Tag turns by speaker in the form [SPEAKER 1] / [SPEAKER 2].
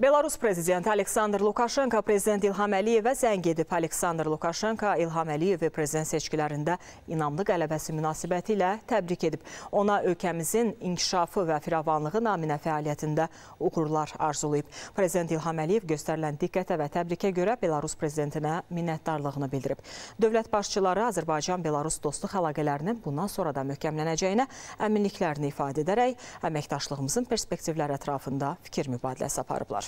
[SPEAKER 1] Belarus prezidenti Aleksandr Lukaşenko prezident İlham Əliyevə zəng edib. Aleksandr Lukaşenko İlham Əliyevi prezident seçkilərində inamlı qələbəsi münasibəti ilə təbrik edib. Ona ölkəmizin inkişafı və firavanlığı naminə fəaliyyətində uğurlar arzulayıb. Prezident İlham Əliyev göstərilən diqqətə və təbrikə görə Belarus prezidentinə minnətdarlığını bildirib. Dövlət başçıları Azərbaycan-Belarus dostluq əlaqələrinin bundan sonra da möhkəmlənəcəyinə əminliklərini ifadə edərək əməkdaşlığımızın perspektivləri ətrafında fikir mübadiləsi aparıblar.